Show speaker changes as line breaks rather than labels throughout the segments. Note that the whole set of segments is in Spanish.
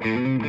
en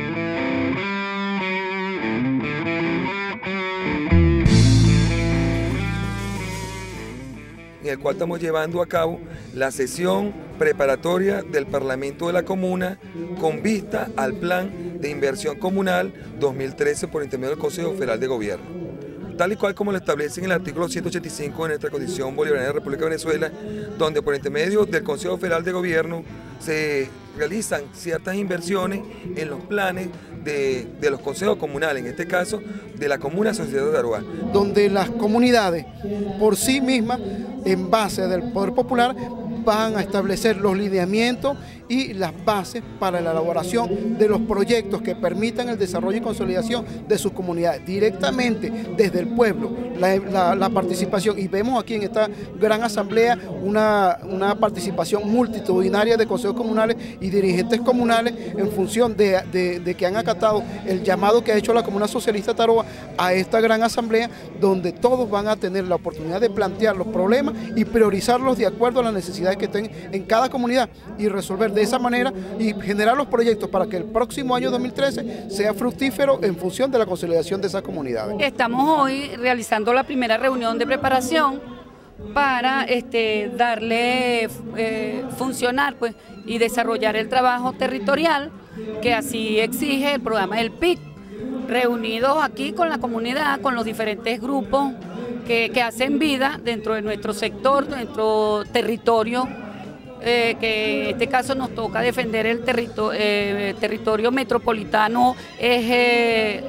el cual estamos llevando a cabo la sesión preparatoria del Parlamento de la Comuna con vista al Plan de Inversión Comunal 2013 por intermedio del Consejo Federal de Gobierno. Tal y cual como lo establece en el artículo 185 de nuestra Constitución Bolivariana de la República de Venezuela, donde por intermedio del Consejo Federal de Gobierno se realizan ciertas inversiones en los planes de, los consejos comunales, en este caso de la Comuna Sociedad de Aruba.
Donde las comunidades por sí mismas, en base del Poder Popular, van a establecer los lineamientos y las bases para la elaboración de los proyectos que permitan el desarrollo y consolidación de sus comunidades directamente desde el pueblo, la, participación. Y vemos aquí en esta gran asamblea una, una, participación multitudinaria de consejos comunales y dirigentes comunales en función de, que han acatado el llamado que ha hecho la Comuna Socialista Taroa a esta gran asamblea donde todos van a tener la oportunidad de plantear los problemas y priorizarlos de acuerdo a las que estén en cada comunidad y resolver de esa manera y generar los proyectos para que el próximo año 2013 sea fructífero en función de la consolidación de esas comunidades.
Estamos hoy realizando la primera reunión de preparación para este, darle eh, funcionar pues, y desarrollar el trabajo territorial que así exige el programa del PIC, reunidos aquí con la comunidad, con los diferentes grupos que, hacen vida dentro de nuestro sector, nuestro territorio eh, que en este caso nos toca defender el eh, territorio metropolitano eje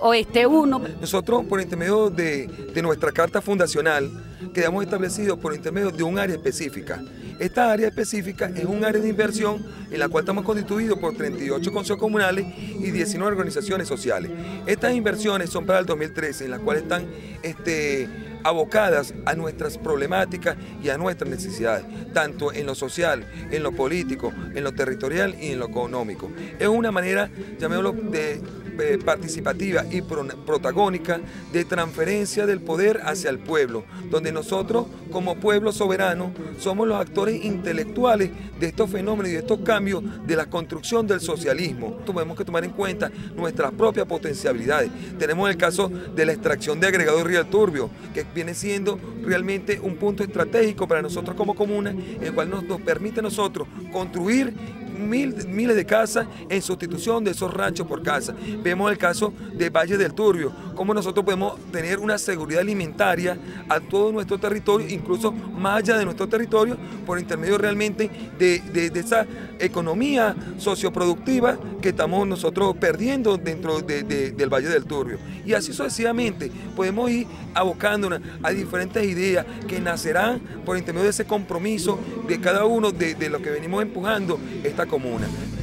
oeste 1.
Nosotros, por intermedio de, de nuestra carta fundacional, quedamos establecidos por intermedio de un área específica. Esta área específica es un área de inversión en la cual estamos constituidos por 38 consejos comunales y 19 organizaciones sociales. Estas inversiones son para el 2013, en las cuales están este, abocadas a nuestras problemáticas y a nuestras necesidades, tanto en lo social, en lo político, en lo territorial y en lo económico. Es una manera, llamémoslo, de eh, participativa y protagónica de transferencia del poder hacia el pueblo, donde nosotros como pueblo soberano somos los actores intelectuales de estos fenómenos y de estos cambios de la construcción del socialismo. Tenemos que tomar en cuenta nuestras propias potencialidades. Tenemos el caso de la extracción de agregado de Río Turbio, que viene siendo realmente un punto estratégico para nosotros como comuna, el cual nos, nos permite a nosotros construir miles de casas en sustitución de esos ranchos por casa. Vemos el caso de Valle del Turbio, cómo nosotros podemos tener una seguridad alimentaria a todo nuestro territorio, incluso más allá de nuestro territorio, por intermedio realmente de, de, esa economía socioproductiva que estamos nosotros perdiendo dentro del Valle del Turbio. Y así sucesivamente podemos ir abocándonos a diferentes ideas que nacerán por intermedio de ese compromiso de cada uno de, de lo que venimos empujando esta comuna.